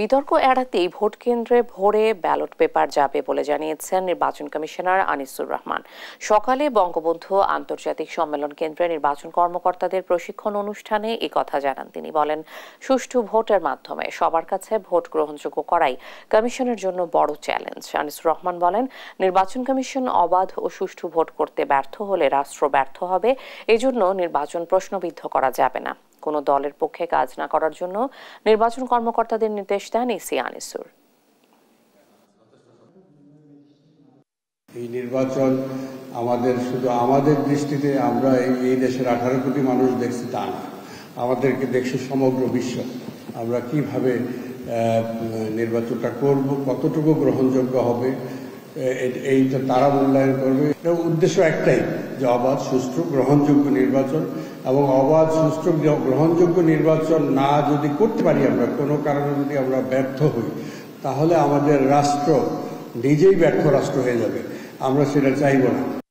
বিতর্ক এড়াতেই ভোট কেন্দ্রে ভোরে ব্যালট পেপার যাবে বলে জানিয়েছেন নির্বাচন কমিশনার আনিসুর রহমান। সকালে বঙ্গবন্ধু আন্তর্জাতিক সম্মেলন কেন্দ্রে নির্বাচন কর্মকর্তাদের প্রশিক্ষণ অনুষ্ঠানে এই কথা জানান। তিনি বলেন, সুষ্ঠু ভোটের মাধ্যমে সবার কাছে ভোট গ্রহণযোগ্য করাই কমিশনের জন্য বড় চ্যালেঞ্জ। আনিসুর রহমান বলেন, নির্বাচন কমিশন অবাধ ও সুষ্ঠু ভোট করতে ব্যর্থ হলে রাষ্ট্র ব্যর্থ হবে, এজন্য নির্বাচন প্রশ্নবিদ্ধ করা যাবে না। কোনো দলের পক্ষে কাজ না করার জন্য নির্বাচন কর্মকর্তাদের নির্দেশ দেন এসি আনিসুর। এই নির্বাচন আমাদের শুধু আমাদের দৃষ্টিতে আমরা এই- এই দেশের আঠারো কোটি মানুষ দেখছি তা না। আমাদেরকে দেখছে সমগ্র বিশ্ব। আমরা কীভাবে নির্বাচনটা করব, কতটুকু গ্রহণযোগ্য হবে, এ- এইটা তারা মূল্যায়ন করবে। উদ্দেশ্য একটাই, যে অবাধ, সুষ্ঠু, গ্রহণযোগ্য নির্বাচন। এবং অবাধ সুষ্ঠু গ্রহণযোগ্য নির্বাচন না যদি করতে পারি আমরা, কোনো কারণে যদি আমরা ব্যর্থ হই, তাহলে আমাদের রাষ্ট্র নিজেই ব্যর্থ রাষ্ট্র হয়ে যাবে। আমরা সেটা চাইব না।